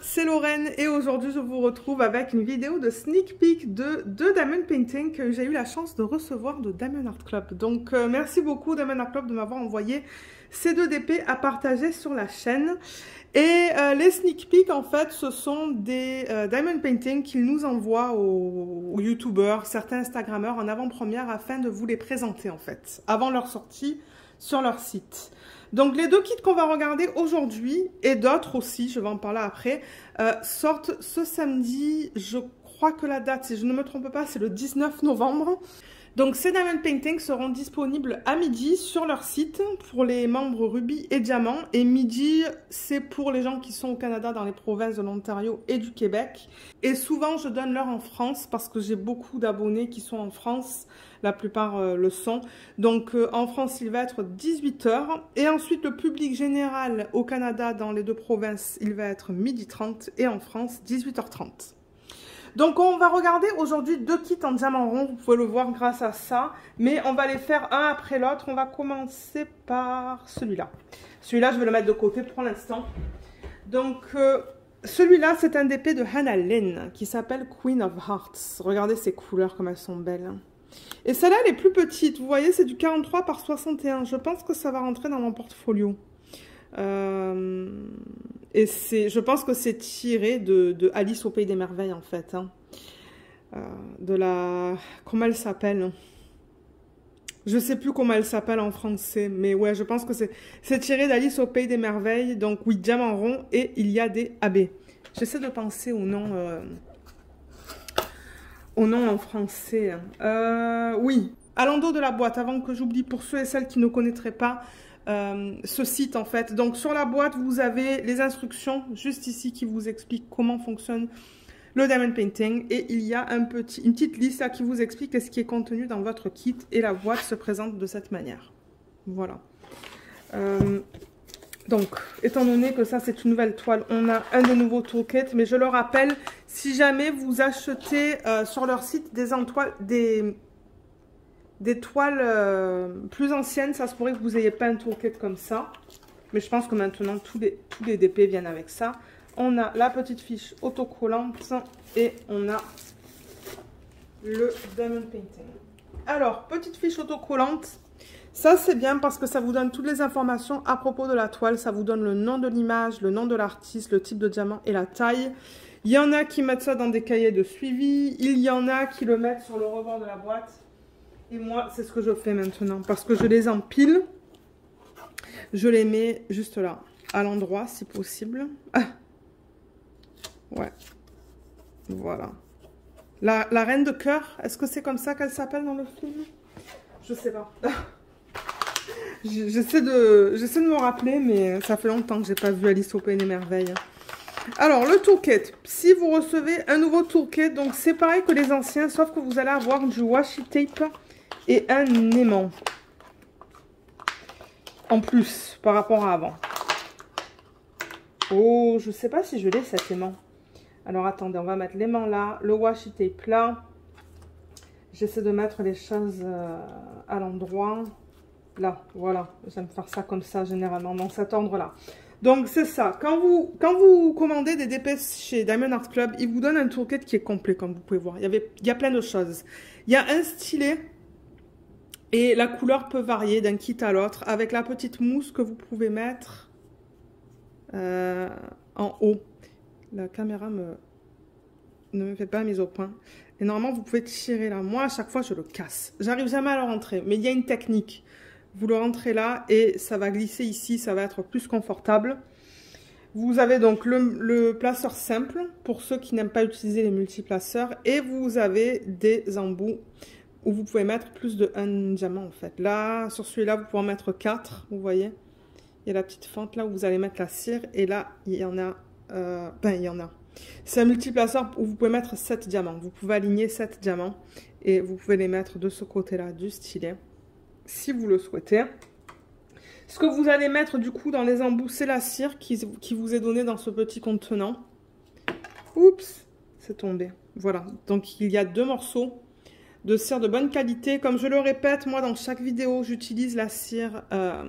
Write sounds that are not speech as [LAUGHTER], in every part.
c'est Lorraine et aujourd'hui je vous retrouve avec une vidéo de sneak peek de deux Diamond Painting que j'ai eu la chance de recevoir de Diamond Art Club. Donc euh, merci beaucoup Diamond Art Club de m'avoir envoyé ces deux DP à partager sur la chaîne. Et euh, les sneak peeks en fait ce sont des euh, Diamond Painting qu'ils nous envoient aux, aux youtubeurs, certains instagrammeurs en avant-première afin de vous les présenter en fait, avant leur sortie sur leur site. Donc les deux kits qu'on va regarder aujourd'hui, et d'autres aussi, je vais en parler après, euh, sortent ce samedi, je crois que la date, si je ne me trompe pas, c'est le 19 novembre. Donc ces Diamond Paintings seront disponibles à midi sur leur site pour les membres Ruby et Diamant. Et midi, c'est pour les gens qui sont au Canada dans les provinces de l'Ontario et du Québec. Et souvent, je donne l'heure en France parce que j'ai beaucoup d'abonnés qui sont en France. La plupart euh, le sont. Donc euh, en France, il va être 18h. Et ensuite, le public général au Canada dans les deux provinces, il va être midi 30. Et en France, 18h30. Donc on va regarder aujourd'hui deux kits en diamant rond, vous pouvez le voir grâce à ça, mais on va les faire un après l'autre. On va commencer par celui-là. Celui-là, je vais le mettre de côté pour l'instant. Donc euh, celui-là, c'est un DP de Hannah Lynn qui s'appelle Queen of Hearts. Regardez ces couleurs comme elles sont belles. Et celle-là, elle est plus petite. Vous voyez, c'est du 43 par 61. Je pense que ça va rentrer dans mon portfolio. Euh, et c'est, je pense que c'est tiré de, Alice au Pays des Merveilles, en fait. Hein. Euh, de la... Comment elle s'appelle? Je sais plus comment elle s'appelle en français, mais ouais, je pense que c'est, tiré d'Alice au Pays des Merveilles. Donc oui, diamant rond et il y a des AB. J'essaie de penser au nom... Euh, au nom en français. Euh, oui, à de la boîte, avant que j'oublie, pour ceux et celles qui ne connaîtraient pas, euh, ce site en fait. Donc sur la boîte, vous avez les instructions juste ici qui vous expliquent comment fonctionne le diamond painting et il y a un petit, une petite liste qui vous explique ce qui est contenu dans votre kit et la boîte se présente de cette manière. Voilà. Euh, donc, étant donné que ça c'est une nouvelle toile, on a un des nouveaux mais je le rappelle, si jamais vous achetez euh, sur leur site des, des des toiles euh, plus anciennes, ça se pourrait que vous n'ayez pas un toolkit comme ça. Mais je pense que maintenant, tous les, DP viennent avec ça. On a la petite fiche autocollante et on a le Diamond Painting. Alors, petite fiche autocollante. Ça, c'est bien parce que ça vous donne toutes les informations à propos de la toile. Ça vous donne le nom de l'image, le nom de l'artiste, le type de diamant et la taille. Il y en a qui mettent ça dans des cahiers de suivi. Il y en a qui le mettent sur le rebord de la boîte. Et moi, c'est ce que je fais maintenant. Parce que je les empile. Je les mets juste là. À l'endroit, si possible. Ah. Ouais. Voilà. La, reine de cœur, est-ce que c'est comme ça qu'elle s'appelle dans le film? Je sais pas. J'essaie de, de me rappeler, mais ça fait longtemps que j'ai pas vu Alice au Pays des Merveilles. Alors, le toolkit. Si vous recevez un nouveau toolkit, donc c'est pareil que les anciens, sauf que vous allez avoir du washi tape et un aimant. En plus, par rapport à avant. Oh, je sais pas si je l'ai cet aimant. Alors attendez, on va mettre l'aimant là, le washi tape là. J'essaie de mettre les choses euh, à l'endroit. Là, voilà. J'aime faire ça comme ça généralement, dans cet ordre-là. Donc c'est ça. Quand vous, quand vous commandez des DPS chez Diamond Art Club, ils vous donnent un toolkit qui est complet, comme vous pouvez voir. Il y, avait, il y a plein de choses. Il y a un stylet et la couleur peut varier d'un kit à l'autre avec la petite mousse que vous pouvez mettre euh, en haut. La caméra ne me fait pas mise au point. Et normalement, vous pouvez tirer là. Moi, à chaque fois, je le casse. J'arrive jamais à le rentrer. Mais il y a une technique. Vous le rentrez là et ça va glisser ici. Ça va être plus confortable. Vous avez donc le, le placeur simple pour ceux qui n'aiment pas utiliser les multiplaceurs. Et vous avez des embouts où vous pouvez mettre plus de un diamant en fait. Là, sur celui-là, vous pouvez en mettre 4, vous voyez. Il y a la petite fente là où vous allez mettre la cire et là, il y en a, euh, ben il y en a. C'est un multiplaceur où vous pouvez mettre 7 diamants. Vous pouvez aligner 7 diamants et vous pouvez les mettre de ce côté-là du stylet, si vous le souhaitez. Ce que vous allez mettre du coup dans les embouts, c'est la cire qui, qui vous est donnée dans ce petit contenant. Oups, c'est tombé. Voilà, donc il y a deux morceaux de cire de bonne qualité. Comme je le répète, moi dans chaque vidéo, j'utilise la cire euh,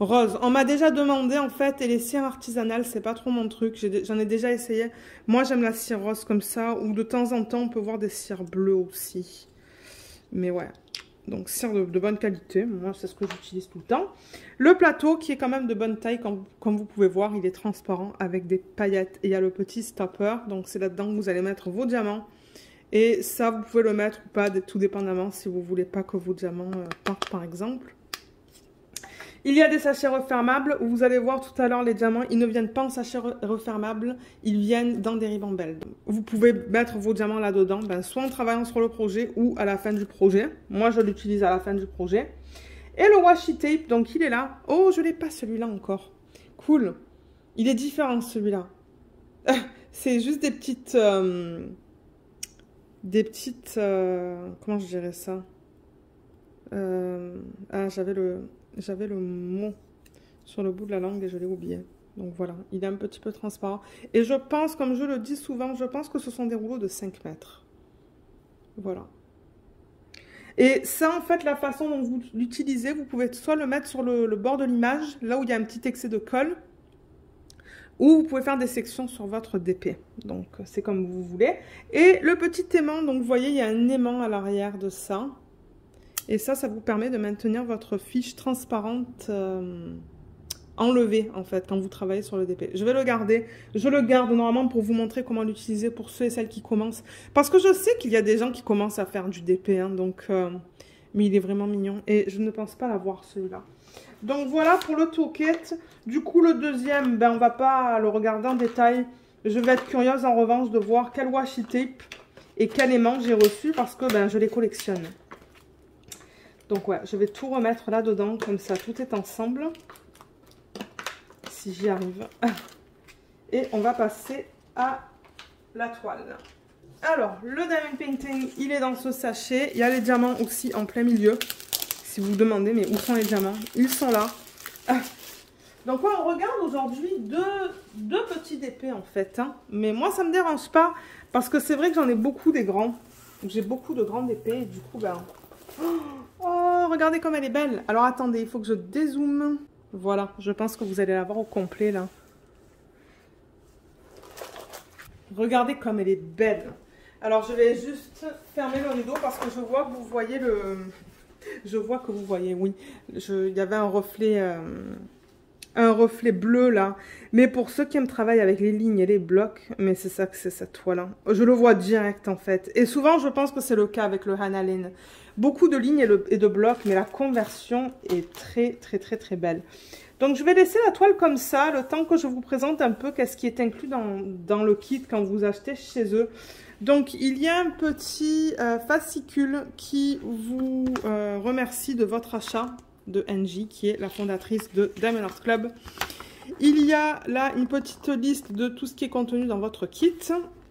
rose. On m'a déjà demandé en fait, et les cires artisanales, c'est pas trop mon truc. J'en ai, déjà essayé. Moi, j'aime la cire rose comme ça, ou de temps en temps, on peut voir des cires bleues aussi. Mais ouais, donc cire de, bonne qualité. Moi, c'est ce que j'utilise tout le temps. Le plateau qui est quand même de bonne taille, comme, comme, vous pouvez voir, il est transparent avec des paillettes. Et il y a le petit stopper, donc c'est là-dedans que vous allez mettre vos diamants. Et ça, vous pouvez le mettre ou pas, tout dépendamment si vous voulez pas que vos diamants euh, partent par exemple. Il y a des sachets refermables. Vous allez voir tout à l'heure les diamants, ils ne viennent pas en sachet refermable, ils viennent dans des ribambelles. Vous pouvez mettre vos diamants là-dedans, ben, soit en travaillant sur le projet ou à la fin du projet. Moi, je l'utilise à la fin du projet. Et le washi tape, donc il est là. Oh, je l'ai pas celui-là encore. Cool. Il est différent celui-là. [LAUGHS] C'est juste des petites... Euh, des petites... Euh, comment je dirais ça? Euh, Ah, j'avais le... J'avais le mot sur le bout de la langue et je l'ai oublié. Donc voilà, il est un petit peu transparent. Et je pense, comme je le dis souvent, je pense que ce sont des rouleaux de 5 mètres. Voilà. Et ça, en fait, la façon dont vous l'utilisez, vous pouvez soit le mettre sur le, bord de l'image, là où il y a un petit excès de colle, ou vous pouvez faire des sections sur votre DP. Donc, c'est comme vous voulez. Et le petit aimant, donc vous voyez, il y a un aimant à l'arrière de ça. Et ça, ça vous permet de maintenir votre fiche transparente euh, enlevée, en fait, quand vous travaillez sur le DP. Je vais le garder. Je le garde normalement pour vous montrer comment l'utiliser pour ceux et celles qui commencent. Parce que je sais qu'il y a des gens qui commencent à faire du DP, hein, donc... Euh, mais il est vraiment mignon. Et je ne pense pas l'avoir, celui-là. Donc voilà pour le toolkit. Du coup, le deuxième, ben, on va pas le regarder en détail. Je vais être curieuse, en revanche, de voir quel washi tape et quel aimant j'ai reçu parce que ben, je les collectionne. Donc ouais, je vais tout remettre là-dedans, comme ça, tout est ensemble. Si j'y arrive. [LAUGHS] Et on va passer à la toile. Alors, le diamond painting, il est dans ce sachet. Il y a les diamants aussi en plein milieu. Si vous vous demandez, mais où sont les diamants? Ils sont là. Donc ouais, on regarde aujourd'hui deux, petits épées en fait. Hein. Mais moi, ça ne me dérange pas. Parce que c'est vrai que j'en ai beaucoup des grands. J'ai beaucoup de grandes épées. Du coup, ben... Oh, regardez comme elle est belle. Alors attendez, il faut que je dézoome. Voilà, je pense que vous allez la voir au complet là. Regardez comme elle est belle. Alors je vais juste fermer le rideau parce que je vois que vous voyez le... Je vois que vous voyez, oui. Il y avait un reflet... Euh, un reflet bleu là. Mais pour ceux qui aiment travailler avec les lignes et les blocs, mais c'est ça que c'est cette toile-là. Je le vois direct en fait. Et souvent je pense que c'est le cas avec le Hanalin. Beaucoup de lignes et, de blocs, mais la conversion est très très très très belle. Donc je vais laisser la toile comme ça, le temps que je vous présente un peu qu'est-ce qui est inclus dans, le kit quand vous achetez chez eux. Donc il y a un petit euh, fascicule qui vous euh, remercie de votre achat de NJ, qui est la fondatrice de Diamond Art Club. Il y a là une petite liste de tout ce qui est contenu dans votre kit.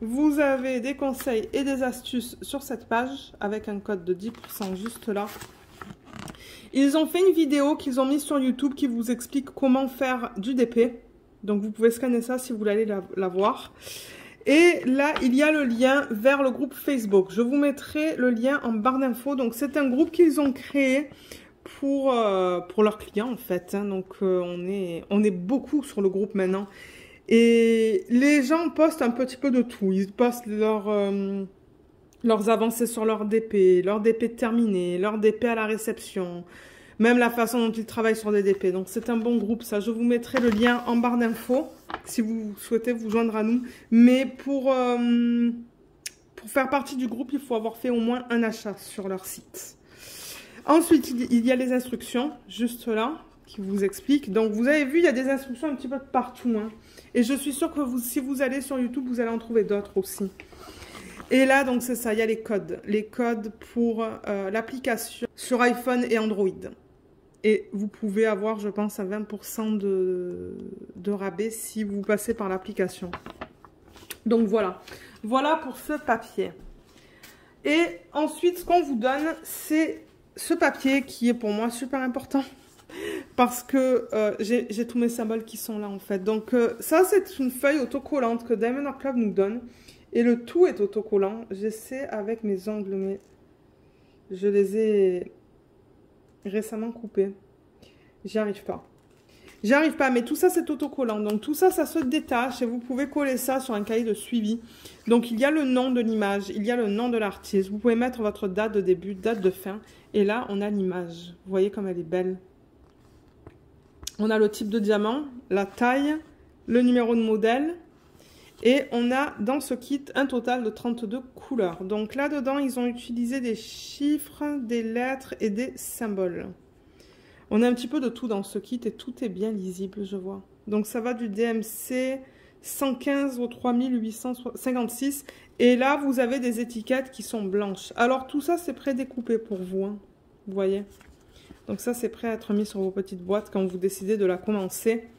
Vous avez des conseils et des astuces sur cette page avec un code de 10% juste là. Ils ont fait une vidéo qu'ils ont mise sur YouTube qui vous explique comment faire du DP. Donc vous pouvez scanner ça si vous voulez la, la voir. Et là, il y a le lien vers le groupe Facebook. Je vous mettrai le lien en barre d'infos. Donc c'est un groupe qu'ils ont créé pour, euh, pour leurs clients en fait. Hein. Donc euh, on, est, on est beaucoup sur le groupe maintenant. Et les gens postent un petit peu de tout. Ils postent leur, euh, leurs avancées sur leur DP, leur DP terminé, leur DP à la réception, même la façon dont ils travaillent sur des DP. Donc c'est un bon groupe ça. Je vous mettrai le lien en barre d'infos si vous souhaitez vous joindre à nous. Mais pour, euh, pour faire partie du groupe, il faut avoir fait au moins un achat sur leur site. Ensuite, il y a les instructions, juste là, qui vous expliquent. Donc vous avez vu, il y a des instructions un petit peu partout. Hein. Et je suis sûre que si vous allez sur YouTube, vous allez en trouver d'autres aussi. Et là, donc c'est ça, il y a les codes. Les codes pour euh, l'application sur iPhone et Android. Et vous pouvez avoir, je pense, un 20% de, de rabais si vous passez par l'application. Donc voilà. Voilà pour ce papier. Et ensuite, ce qu'on vous donne, c'est ce papier qui est pour moi super important [LAUGHS] parce que euh, j'ai tous mes symboles qui sont là en fait. Donc euh, ça c'est une feuille autocollante que Diamond Art Club nous donne et le tout est autocollant. J'essaie avec mes ongles mais je les ai récemment coupés. J'y arrive pas. J'arrive pas, mais tout ça, c'est autocollant. Donc, tout ça, ça se détache et vous pouvez coller ça sur un cahier de suivi. Donc, il y a le nom de l'image, il y a le nom de l'artiste. Vous pouvez mettre votre date de début, date de fin. Et là, on a l'image. Vous voyez comme elle est belle. On a le type de diamant, la taille, le numéro de modèle. Et on a dans ce kit un total de 32 couleurs. Donc là-dedans, ils ont utilisé des chiffres, des lettres et des symboles. On a un petit peu de tout dans ce kit et tout est bien lisible, je vois. Donc ça va du DMC 115 au 3856. Et là, vous avez des étiquettes qui sont blanches. Alors tout ça, c'est pré-découpé pour vous. Hein. Vous voyez? Donc ça, c'est prêt à être mis sur vos petites boîtes quand vous décidez de la commencer.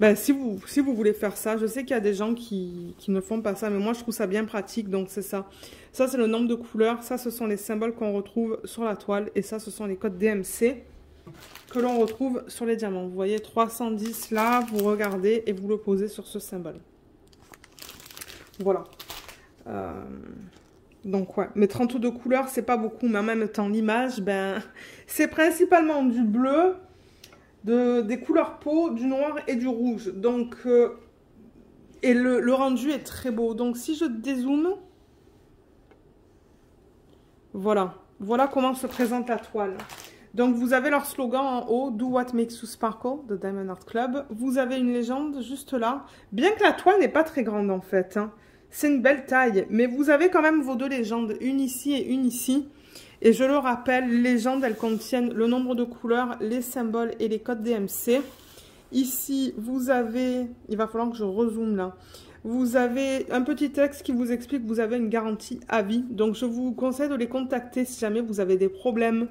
Ben, si, vous, si vous voulez faire ça, je sais qu'il y a des gens qui, qui, ne font pas ça, mais moi je trouve ça bien pratique, donc c'est ça. Ça, c'est le nombre de couleurs, ça, ce sont les symboles qu'on retrouve sur la toile, et ça, ce sont les codes DMC que l'on retrouve sur les diamants. Vous voyez 310 là, vous regardez et vous le posez sur ce symbole. Voilà. Euh, donc ouais, mais 32 couleurs, c'est pas beaucoup, mais en même temps, l'image, ben, [LAUGHS] c'est principalement du bleu, de, des couleurs peau, du noir et du rouge. Donc, euh, et le, le rendu est très beau. Donc si je dézoome, voilà. Voilà comment se présente la toile. Donc, vous avez leur slogan en haut, Do What Makes You Sparkle, de Diamond Art Club. Vous avez une légende juste là. Bien que la toile n'est pas très grande, en fait. Hein. C'est une belle taille. Mais vous avez quand même vos deux légendes, une ici et une ici. Et je le rappelle, les légendes, elles contiennent le nombre de couleurs, les symboles et les codes DMC. Ici, vous avez... Il va falloir que je rezoome là. Vous avez un petit texte qui vous explique que vous avez une garantie à vie. Donc, je vous conseille de les contacter si jamais vous avez des problèmes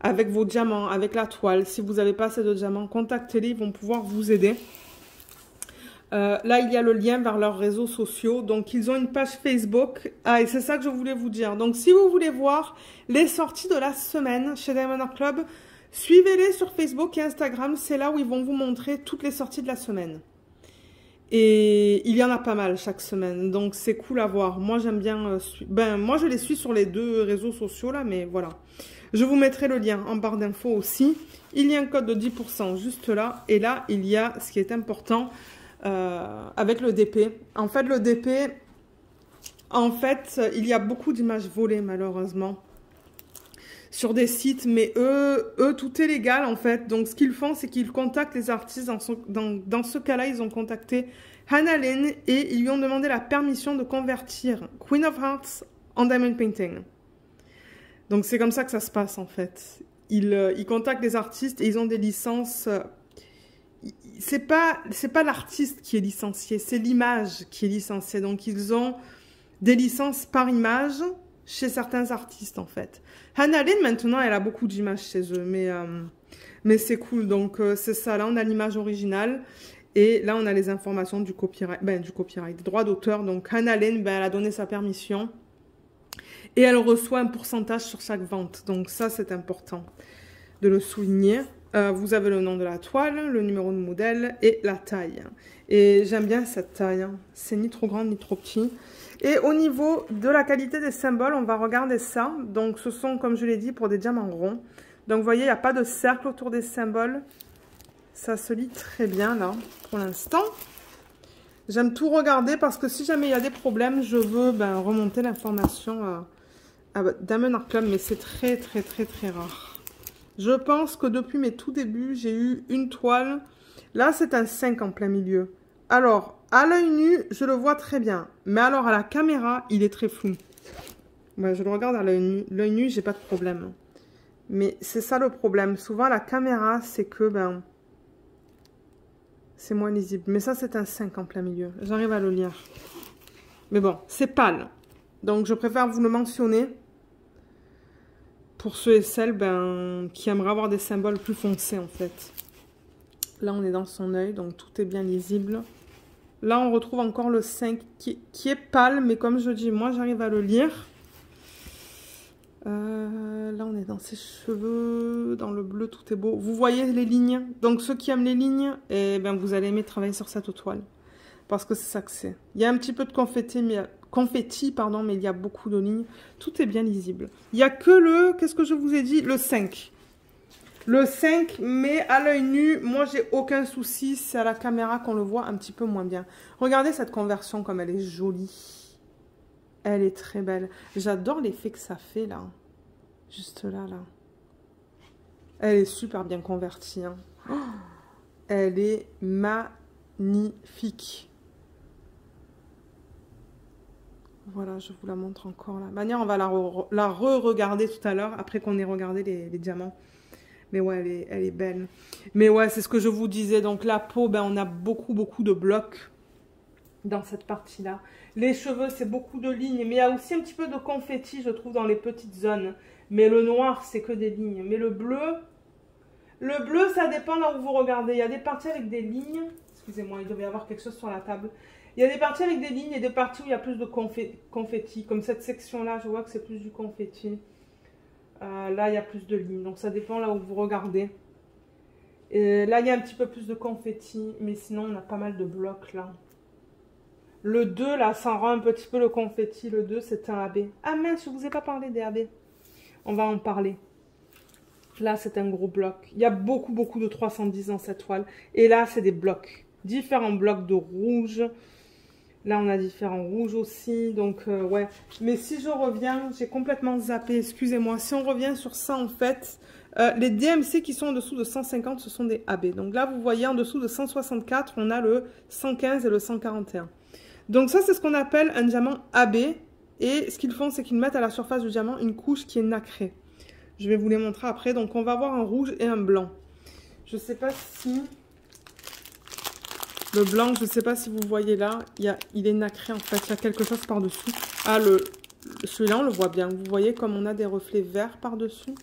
avec vos diamants, avec la toile. Si vous n'avez pas assez de diamants, contactez-les, ils vont pouvoir vous aider. Euh, là, il y a le lien vers leurs réseaux sociaux. Donc, ils ont une page Facebook. Ah, et c'est ça que je voulais vous dire. Donc, si vous voulez voir les sorties de la semaine chez Diamond Art Club, suivez-les sur Facebook et Instagram. C'est là où ils vont vous montrer toutes les sorties de la semaine. Et il y en a pas mal chaque semaine. Donc, c'est cool à voir. Moi, j'aime bien... Euh, ben, moi, je les suis sur les deux réseaux sociaux, là, mais voilà. Je vous mettrai le lien en barre d'infos aussi. Il y a un code de 10% juste là. Et là, il y a ce qui est important avec le DP. En fait, le DP, en fait, il y a beaucoup d'images volées malheureusement sur des sites, mais eux, eux, tout est légal en fait. Donc, ce qu'ils font, c'est qu'ils contactent les artistes. Dans, ce cas-là, ils ont contacté Hannah Lynn et ils lui ont demandé la permission de convertir Queen of Hearts en diamond painting. Donc c'est comme ça que ça se passe en fait. Ils, euh, ils contactent les artistes et ils ont des licences. Euh, c'est pas c'est pas l'artiste qui est licencié, c'est l'image qui est licenciée. Donc ils ont des licences par image chez certains artistes en fait. Hannah Lynn maintenant elle a beaucoup d'images chez eux, mais euh, mais c'est cool. Donc c'est ça. Là on a l'image originale. Et là, on a les informations du copyright, ben, du copyright, des droits d'auteur. Donc, Hannah Lynn, ben, elle a donné sa permission. Et elle reçoit un pourcentage sur chaque vente. Donc ça, c'est important de le souligner. Euh, vous avez le nom de la toile, le numéro de modèle et la taille. Et j'aime bien cette taille. Hein. C'est ni trop grande ni trop petit. Et au niveau de la qualité des symboles, on va regarder ça. Donc ce sont, comme je l'ai dit, pour des diamants ronds. Donc vous voyez, il n'y a pas de cercle autour des symboles. Ça se lit très bien là, pour l'instant. J'aime tout regarder parce que si jamais il y a des problèmes, je veux ben, remonter l'information euh, Diamond Art Club, mais c'est très très très très rare. Je pense que depuis mes tout débuts, j'ai eu une toile. Là, c'est un 5 en plein milieu. Alors, à l'œil nu, je le vois très bien. Mais alors, à la caméra, il est très flou. je le regarde à l'œil nu. L'œil nu, j'ai pas de problème. Mais c'est ça le problème. Souvent, la caméra, c'est que, ben, c'est moins lisible. Mais ça, c'est un 5 en plein milieu. J'arrive à le lire. Mais bon, c'est pâle. Donc, je préfère vous le mentionner pour ceux et celles ben, qui aimeraient avoir des symboles plus foncés, en fait. Là, on est dans son œil, donc tout est bien lisible. Là, on retrouve encore le 5 qui, est pâle, mais comme je dis, moi, j'arrive à le lire. Euh, là, on est dans ses cheveux, dans le bleu, tout est beau. Vous voyez les lignes? Donc, ceux qui aiment les lignes, eh ben, vous allez aimer travailler sur cette toile. Parce que c'est ça que c'est. Il y a un petit peu de confetti, mais confetti, pardon, mais il y a beaucoup de lignes. Tout est bien lisible. Il n'y a que le, qu'est-ce que je vous ai dit? Le 5. Le 5, mais à l'œil nu, moi, j'ai aucun souci. C'est à la caméra qu'on le voit un petit peu moins bien. Regardez cette conversion comme elle est jolie. Elle est très belle. J'adore l'effet que ça fait, là. Juste là, là. Elle est super bien convertie. Hein. Oh, elle est magnifique. Voilà, je vous la montre encore là. Manière, on va la re-regarder tout à l'heure, après qu'on ait regardé les, diamants. Mais ouais, elle est, elle est belle. Mais ouais, c'est ce que je vous disais. Donc la peau, ben, on a beaucoup, beaucoup de blocs dans cette partie-là. Les cheveux, c'est beaucoup de lignes. Mais il y a aussi un petit peu de confetti, je trouve, dans les petites zones. Mais le noir, c'est que des lignes. Mais le bleu, le bleu, ça dépend là où vous regardez. Il y a des parties avec des lignes. Excusez-moi, il devait y avoir quelque chose sur la table. Il y a des parties avec des lignes et des parties où il y a plus de confetti. Comme cette section-là, je vois que c'est plus du confetti. Euh, là, il y a plus de lignes. Donc, ça dépend là où vous regardez. Et là, il y a un petit peu plus de confetti. Mais sinon, on a pas mal de blocs là. Le 2, là, ça rend un petit peu le confetti. Le 2, c'est un AB. Ah mince, je ne vous ai pas parlé des AB. On va en parler. Là, c'est un gros bloc. Il y a beaucoup, beaucoup de 310 dans cette toile. Et là, c'est des blocs. Différents blocs de rouge. Là, on a différents rouges aussi. Donc, euh, ouais. Mais si je reviens, j'ai complètement zappé. Excusez-moi. Si on revient sur ça, en fait, euh, les DMC qui sont en dessous de 150, ce sont des AB. Donc là, vous voyez, en dessous de 164, on a le 115 et le 141. Donc ça, c'est ce qu'on appelle un diamant AB. Et ce qu'ils font, c'est qu'ils mettent à la surface du diamant une couche qui est nacrée. Je vais vous les montrer après. Donc, on va avoir un rouge et un blanc. Je ne sais pas si... Le blanc, je ne sais pas si vous voyez là, il, est nacré en fait, il y a quelque chose par-dessous. Ah, le, celui-là, on le voit bien. Vous voyez comme on a des reflets verts par-dessus.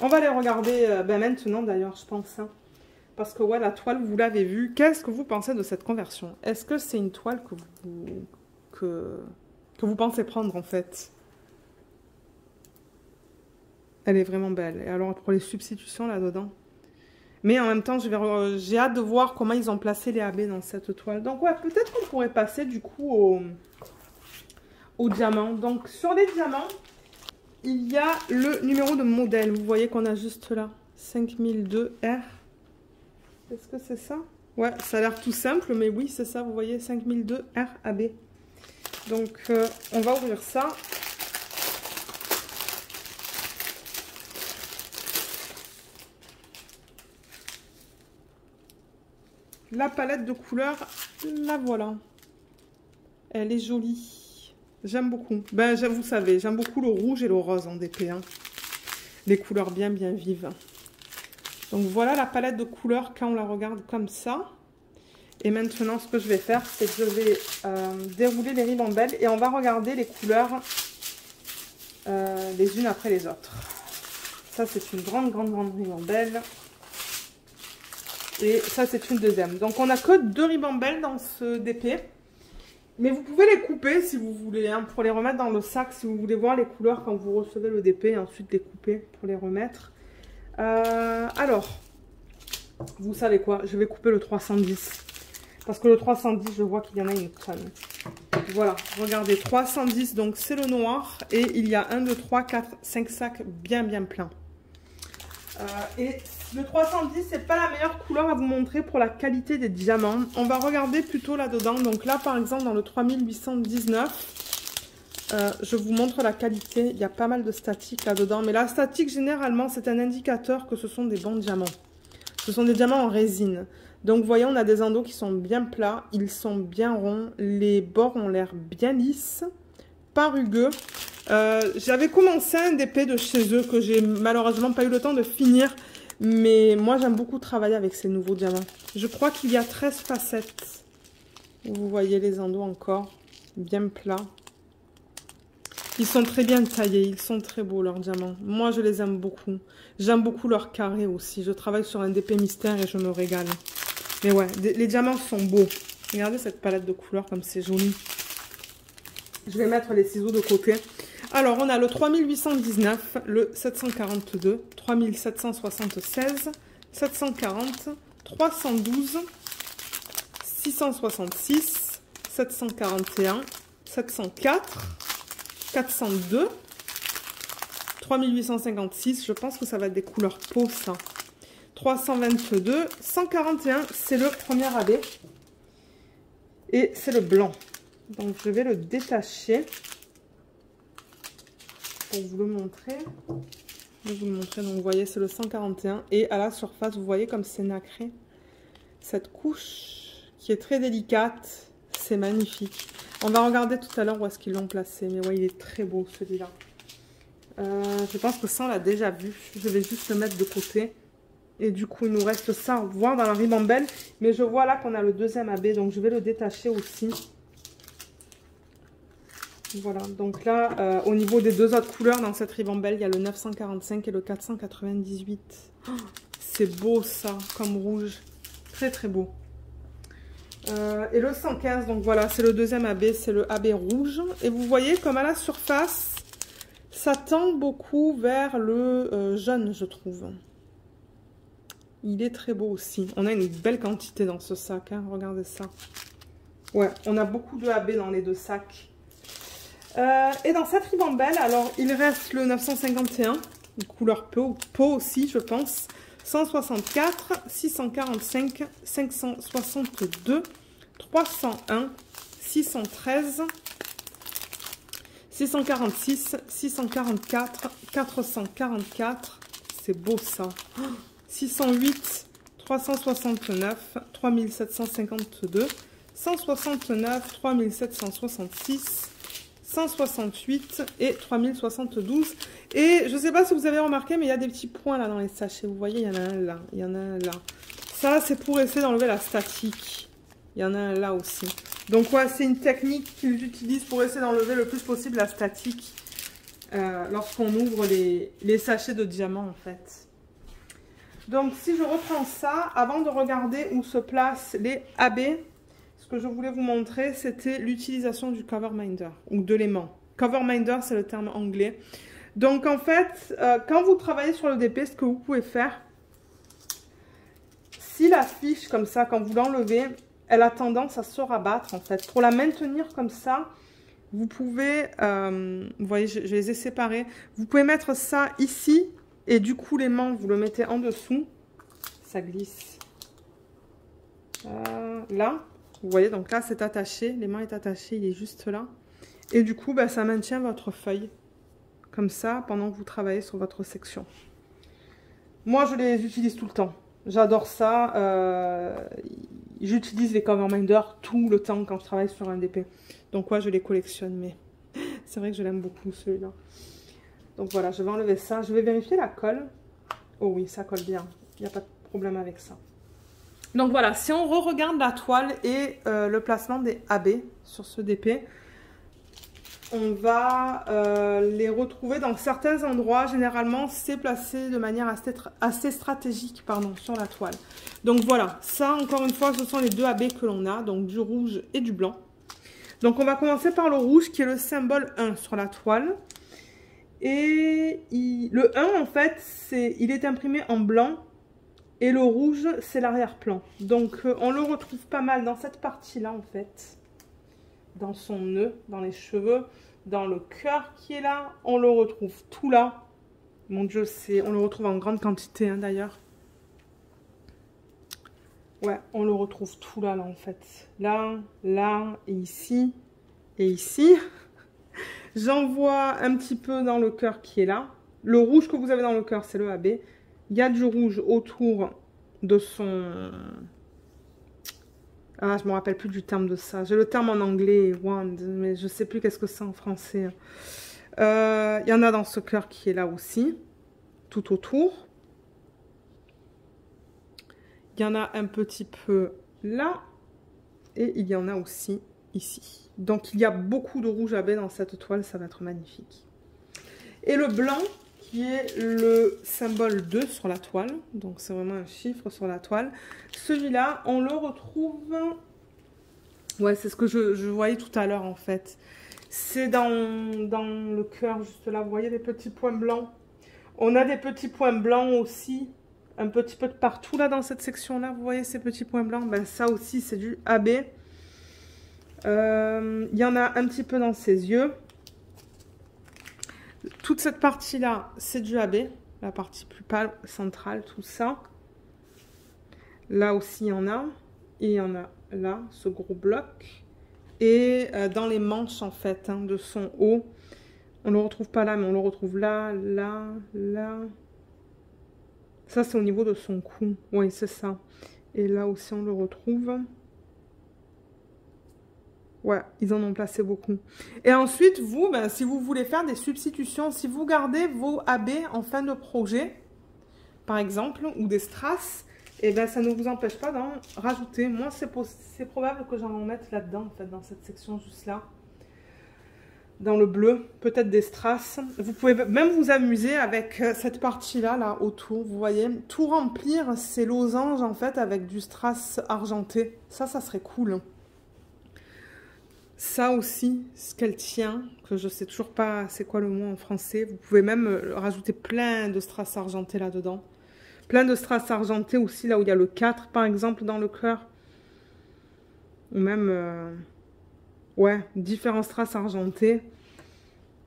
On va les regarder euh, ben maintenant d'ailleurs, je pense. Hein. Parce que ouais, la toile, vous l'avez vue. Qu'est-ce que vous pensez de cette conversion? Est-ce que c'est une toile que vous, que, que vous pensez prendre en fait? Elle est vraiment belle. Et alors pour les substitutions là-dedans? Mais en même temps, j'ai hâte de voir comment ils ont placé les AB dans cette toile. Donc ouais, peut-être qu'on pourrait passer du coup au, au diamant. Donc sur les diamants, il y a le numéro de modèle. Vous voyez qu'on a juste là, 5002R. Est-ce que c'est ça? Ouais, ça a l'air tout simple, mais oui, c'est ça, vous voyez, 5002R AB. Donc, euh, on va ouvrir ça. La palette de couleurs, la voilà. Elle est jolie. J'aime beaucoup. Ben, vous savez, j'aime beaucoup le rouge et le rose en DP. Hein. Les couleurs bien, bien vives. Donc voilà la palette de couleurs quand on la regarde comme ça. Et maintenant, ce que je vais faire, c'est que je vais euh, dérouler les ribambelles et on va regarder les couleurs euh, les unes après les autres. Ça, c'est une grande, grande, grande ribambelle. Et ça, c'est une deuxième. Donc, on n'a que deux ribambelles dans ce DP. Mais vous pouvez les couper si vous voulez, hein, pour les remettre dans le sac, si vous voulez voir les couleurs quand vous recevez le DP, et ensuite les couper pour les remettre. Euh, alors, vous savez quoi? Je vais couper le 310. Parce que le 310, je vois qu'il y en a une tonne. Voilà, regardez, 310, donc c'est le noir. Et il y a 1, 2, 3, 4, 5 sacs bien, bien pleins. Euh, et le 310, c'est pas la meilleure couleur à vous montrer pour la qualité des diamants. On va regarder plutôt là-dedans. Donc là, par exemple, dans le 3819, euh, je vous montre la qualité. Il y a pas mal de statique là-dedans. Mais la statique, généralement, c'est un indicateur que ce sont des bons diamants. Ce sont des diamants en résine. Donc, vous voyez, on a des endos qui sont bien plats. Ils sont bien ronds. Les bords ont l'air bien lisses. Pas rugueux. Euh, j'avais commencé un DP de chez eux que j'ai malheureusement pas eu le temps de finir. Mais moi, j'aime beaucoup travailler avec ces nouveaux diamants. Je crois qu'il y a 13 facettes. Vous voyez les endos encore. Bien plats. Ils sont très bien taillés. Ils sont très beaux, leurs diamants. Moi, je les aime beaucoup. J'aime beaucoup leurs carrés aussi. Je travaille sur un DP mystère et je me régale. Mais ouais, les diamants sont beaux. Regardez cette palette de couleurs comme c'est joli. Je vais mettre les ciseaux de côté. Alors, on a le 3819, le 742, 3776, 740, 312, 666, 741, 704, 402, 3856. Je pense que ça va être des couleurs peau, ça. 322, 141, c'est le premier AB. Et c'est le blanc. Donc, je vais le détacher vous le montrer. Vous le montrer. Donc, vous voyez, c'est le 141. Et à la surface, vous voyez comme c'est nacré. Cette couche qui est très délicate. C'est magnifique. On va regarder tout à l'heure où est-ce qu'ils l'ont placé. Mais ouais, il est très beau celui-là. Euh, je pense que ça, on l'a déjà vu. Je vais juste le mettre de côté. Et du coup, il nous reste ça à voir dans la ribambelle. Mais je vois là qu'on a le deuxième AB, donc je vais le détacher aussi. Voilà, donc là, euh, au niveau des deux autres couleurs dans cette ribambelle, il y a le 945 et le 498. c'est beau ça, comme rouge. Très très beau. Euh, et le 115, donc voilà, c'est le deuxième AB, c'est le AB rouge. Et vous voyez comme à la surface, ça tend beaucoup vers le euh, jaune, je trouve. Il est très beau aussi. On a une belle quantité dans ce sac. Hein. Regardez ça. Ouais, on a beaucoup de AB dans les deux sacs. Euh, et dans cette ribambelle, alors il reste le 951, couleur peau, peau aussi, je pense. 164, 645, 562, 301, 613, 646, 644, 444. C'est beau ça. 608, 369, 3752, 169, 3766, 168 et 3072. Et je ne sais pas si vous avez remarqué, mais il y a des petits points là dans les sachets. Vous voyez, il y en a un là, il y en a un là. Ça, c'est pour essayer d'enlever la statique. Il y en a un là aussi. Donc, ouais, c'est une technique qu'ils utilisent pour essayer d'enlever le plus possible la statique euh, lorsqu'on ouvre les, les sachets de diamants, en fait. Donc, si je reprends ça, avant de regarder où se placent les AB, que je voulais vous montrer, c'était l'utilisation du cover minder ou de l'aimant. Cover minder, c'est le terme anglais. Donc, en fait, euh, quand vous travaillez sur le DP, ce que vous pouvez faire, si la fiche, comme ça, quand vous l'enlevez, elle a tendance à se rabattre, en fait. Pour la maintenir comme ça, vous pouvez, euh, vous voyez, je, je les ai séparés. Vous pouvez mettre ça ici et du coup, l'aimant, vous le mettez en dessous. Ça glisse. Euh, là, vous voyez, donc là, c'est attaché. L'aimant est attaché, il est juste là. Et du coup, bah, ça maintient votre feuille. Comme ça, pendant que vous travaillez sur votre section. Moi, je les utilise tout le temps. J'adore ça. Euh, j'utilise les cover Minder tout le temps quand je travaille sur un DP. Donc, ouais, je les collectionne. Mais [LAUGHS] c'est vrai que je l'aime beaucoup, celui-là. Donc voilà, je vais enlever ça. Je vais vérifier la colle. Oh oui, ça colle bien. Il n'y a pas de problème avec ça. Donc voilà, si on re-regarde la toile et euh, le placement des AB sur ce DP, on va euh, les retrouver dans certains endroits. Généralement, c'est placé de manière assez, stratégique pardon, sur la toile. Donc voilà, ça encore une fois, ce sont les deux AB que l'on a, donc du rouge et du blanc. Donc on va commencer par le rouge qui est le symbole 1 sur la toile. Et le 1, en fait, il est imprimé en blanc. Et le rouge, c'est l'arrière-plan. Donc, euh, on le retrouve pas mal dans cette partie-là, en fait. Dans son nœud, dans les cheveux, dans le cœur qui est là. On le retrouve tout là. Mon Dieu, on le retrouve en grande quantité, hein, d'ailleurs. Ouais, on le retrouve tout là, là, en fait. Là, là, et ici, et ici. [LAUGHS] J'en vois un petit peu dans le cœur qui est là. Le rouge que vous avez dans le cœur, c'est le AB. Il y a du rouge autour de son... Ah, je me rappelle plus du terme de ça. J'ai le terme en anglais, wand, mais je sais plus qu'est-ce que c'est en français. Euh, il y en a dans ce cœur qui est là aussi, tout autour. Il y en a un petit peu là. Et il y en a aussi ici. Donc il y a beaucoup de rouge à baie dans cette toile, ça va être magnifique. Et le blanc, qui est le symbole 2 sur la toile, donc c'est vraiment un chiffre sur la toile. Celui-là, on le retrouve... Ouais, c'est ce que je, voyais tout à l'heure en fait. C'est dans, dans le cœur, juste là, vous voyez les petits points blancs. On a des petits points blancs aussi, un petit peu de partout là dans cette section-là. Vous voyez ces petits points blancs? Ben, Ça aussi, c'est du AB. Euh, il y en a un petit peu dans ses yeux. Toute cette partie-là, c'est du AB. La partie plus pâle, centrale, tout ça. Là aussi, il y en a. Et il y en a là, ce gros bloc. Et euh, dans les manches, en fait, hein, de son haut. On ne le retrouve pas là, mais on le retrouve là, là, là. Ça, c'est au niveau de son cou. Oui, c'est ça. Et là aussi, on le retrouve. Ouais, ils en ont placé beaucoup. Et ensuite, vous, ben, si vous voulez faire des substitutions, si vous gardez vos AB en fin de projet, par exemple, ou des strass, et eh ben, ça ne vous empêche pas d'en rajouter. Moi, c'est probable que j'en mette là-dedans, en fait, dans cette section juste là. Dans le bleu, peut-être des strass. Vous pouvez même vous amuser avec euh, cette partie-là, là, autour, vous voyez. Tout remplir ces losanges, en fait, avec du strass argenté. Ça, ça serait cool. Ça aussi, ce qu'elle tient, que je sais toujours pas c'est quoi le mot en français. Vous pouvez même euh, rajouter plein de strass argentés là-dedans. Plein de strass argentés aussi, là où il y a le 4 par exemple dans le cœur. Ou même, euh, ouais, différents strass argentés.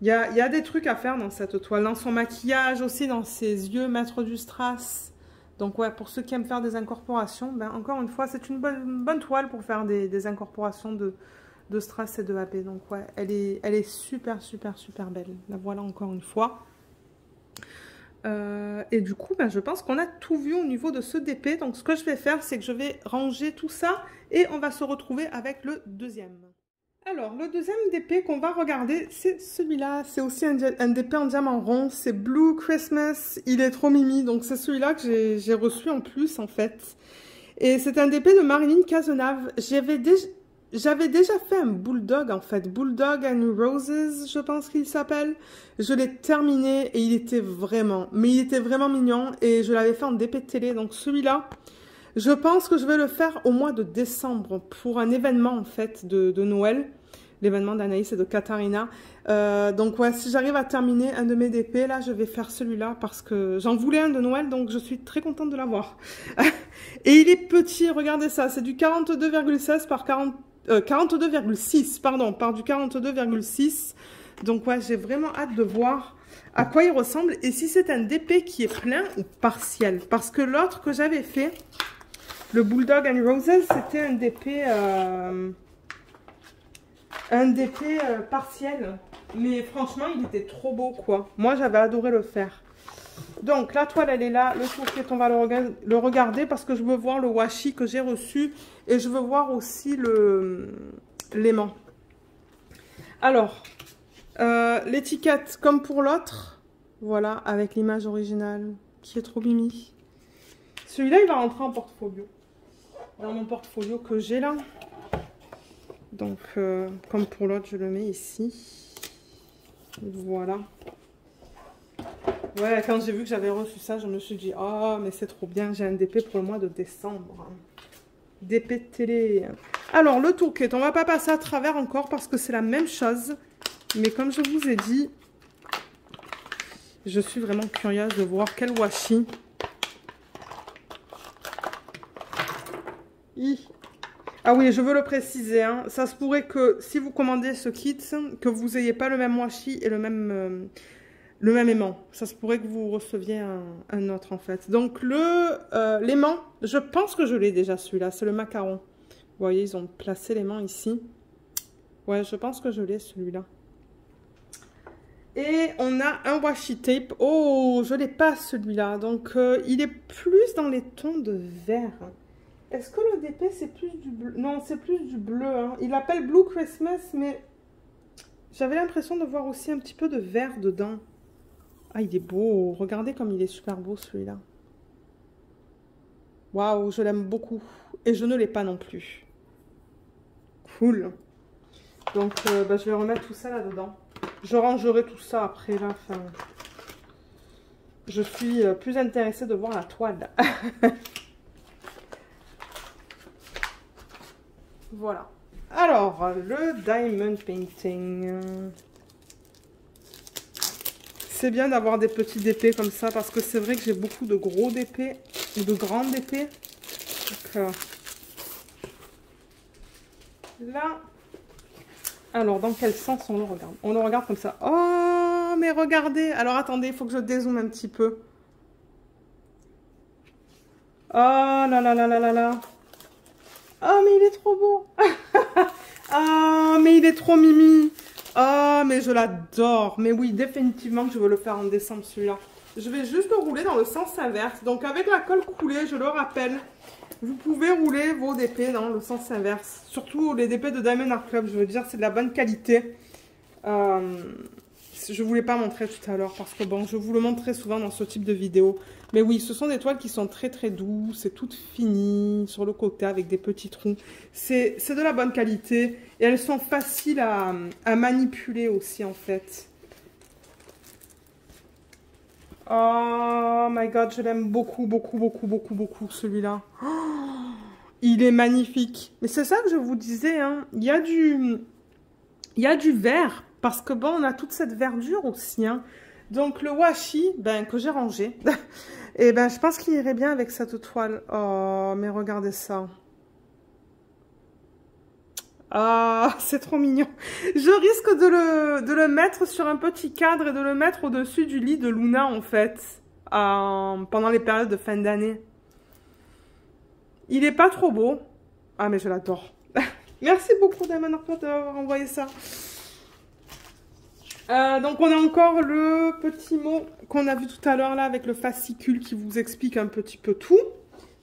Il y a, des trucs à faire dans cette toile. Dans son maquillage aussi, dans ses yeux, mettre du strass. Donc ouais, pour ceux qui aiment faire des incorporations, ben, encore une fois, c'est une bonne, toile pour faire des incorporations de, de strass et de AP. Donc ouais, elle est, elle est super, super, super belle. La voilà encore une fois. Euh, et du coup, ben, je pense qu'on a tout vu au niveau de ce DP. Donc ce que je vais faire, c'est que je vais ranger tout ça et on va se retrouver avec le deuxième. Alors, le deuxième DP qu'on va regarder, c'est celui-là. C'est aussi un, un, DP en diamant rond. C'est Blue Christmas. Il est trop mimi. Donc, c'est celui-là que j'ai reçu en plus, en fait. Et c'est un DP de Marilyn Cazenave. J'avais déjà... J'avais déjà fait un Bulldog en fait, Bulldog and Roses, je pense qu'il s'appelle. Je l'ai terminé et il était vraiment, mais il était vraiment mignon et je l'avais fait en DP télé. Donc celui-là, je pense que je vais le faire au mois de décembre pour un événement en fait de, Noël. L'événement d'Anaïs et de Katharina. Euh, donc ouais, si j'arrive à terminer un de mes DP, là, je vais faire celui-là parce que j'en voulais un de Noël, donc je suis très contente de l'avoir. [LAUGHS] et il est petit, regardez ça, c'est du 42,16 par 40 42,6, euh, pardon, par du 42,6. Donc ouais, j'ai vraiment hâte de voir à quoi il ressemble et si c'est un DP qui est plein ou partiel. Parce que l'autre que j'avais fait, le Bulldog and Roses, c'était un DP, euh, un DP euh, partiel. Mais franchement, il était trop beau, quoi. Moi, j'avais adoré le faire. Donc, la toile, elle est là. Le tourquet, on va le, regarder parce que je veux voir le washi que j'ai reçu. Et je veux voir aussi l'aimant. Alors, euh, l'étiquette, comme pour l'autre. Voilà, avec l'image originale qui est trop mimi. Celui-là, il va rentrer en portfolio. Dans mon portfolio que j'ai là. Donc, euh, comme pour l'autre, je le mets ici. Voilà. Ouais, quand j'ai vu que j'avais reçu ça, je me suis dit, oh, mais c'est trop bien, j'ai un DP pour le mois de décembre. DP télé. Alors, le toolkit, on va pas passer à travers encore parce que c'est la même chose. Mais comme je vous ai dit, je suis vraiment curieuse de voir quel washi. Ah oui, je veux le préciser, hein. ça se pourrait que si vous commandez ce kit, que vous n'ayez pas le même washi et le même... Euh, le même aimant. Ça se pourrait que vous receviez un, autre en fait. Donc le euh, l'aimant, je pense que je l'ai déjà celui-là. C'est le macaron. Vous voyez, ils ont placé l'aimant ici. Ouais, je pense que je l'ai celui-là. Et on a un washi tape. Oh, je l'ai pas celui-là. Donc euh, il est plus dans les tons de vert. Est-ce que le DP c'est plus du bleu? Non, c'est plus du bleu. Hein. Il l'appelle Blue Christmas, mais j'avais l'impression de voir aussi un petit peu de vert dedans. Ah, il est beau. Regardez comme il est super beau celui-là. Waouh, je l'aime beaucoup. Et je ne l'ai pas non plus. Cool. Donc, euh, bah, je vais remettre tout ça là-dedans. Je rangerai tout ça après la fin. Je suis euh, plus intéressée de voir la toile. [LAUGHS] voilà. Alors, le diamond painting. C'est bien d'avoir des petits épées comme ça parce que c'est vrai que j'ai beaucoup de gros épées ou de grandes épées. Euh, là, alors dans quel sens on le regarde? On le regarde comme ça. Oh, mais regardez Alors attendez, il faut que je dézoome un petit peu. Oh là là là là là là. Oh, mais il est trop beau. [LAUGHS] Ah, mais il est trop mimi. Je l'adore. Mais oui, définitivement je veux le faire en décembre celui-là. Je vais juste le rouler dans le sens inverse. Donc avec la colle coulée, je le rappelle, vous pouvez rouler vos DP dans le sens inverse. Surtout les DP de Diamond Art Club, je veux dire, c'est de la bonne qualité. Euh, je ne voulais pas montrer tout à l'heure parce que bon, je vous le montre très souvent dans ce type de vidéo. Mais oui, ce sont des toiles qui sont très très douces, c'est toutes finies sur le côté avec des petits trous. C'est de la bonne qualité et elles sont faciles à, manipuler aussi en fait. Oh my god, je l'aime beaucoup, beaucoup, beaucoup, beaucoup, beaucoup celui-là. il est magnifique. Mais c'est ça que je vous disais, hein. il, y a du, vert parce que bon, on a toute cette verdure aussi. Hein. Donc le washi, ben, que j'ai rangé, [LAUGHS] et ben, je pense qu'il irait bien avec cette toile. Oh, mais regardez ça. Ah, [LAUGHS] c'est trop mignon. Je risque de le, mettre sur un petit cadre et de le mettre au-dessus du lit de Luna, en fait, pendant les périodes de fin d'année. Il est pas trop beau. Ah, mais je l'adore. [LAUGHS] Merci beaucoup, Damon Harper, d'avoir envoyé ça. Euh, donc on a encore le petit mot qu'on a vu tout à l'heure là avec le fascicule qui vous explique un petit peu tout.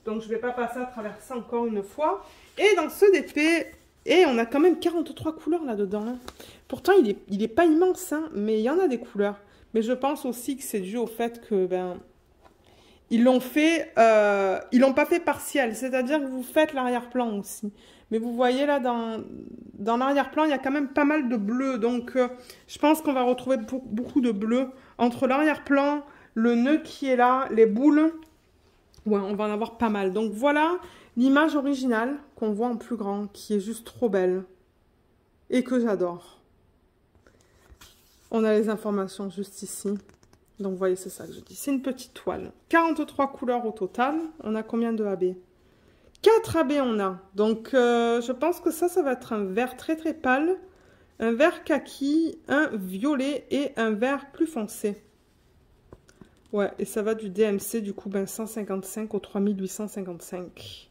Donc je ne vais pas passer à travers ça encore une fois. Et dans ce DP, et on a quand même 43 couleurs là-dedans. Hein. Pourtant il n'est pas immense, hein, mais il y en a des couleurs. Mais je pense aussi que c'est dû au fait que ben ils l'ont fait, euh, ils l'ont pas fait partiel, c'est-à-dire que vous faites l'arrière-plan aussi. Mais vous voyez là, dans, dans l'arrière-plan, il y a quand même pas mal de bleu. Donc, euh, je pense qu'on va retrouver beaucoup de bleu. Entre l'arrière-plan, le nœud qui est là, les boules. Ouais, on va en avoir pas mal. Donc, voilà l'image originale qu'on voit en plus grand, qui est juste trop belle. Et que j'adore. On a les informations juste ici. Donc, vous voyez, c'est ça que je dis. C'est une petite toile. 43 couleurs au total. On a combien de AB 4 AB on a. Donc, euh, je pense que ça, ça va être un vert très très pâle, un vert kaki, un violet et un vert plus foncé. Ouais, et ça va du DMC, du coup, ben 155 au 3855.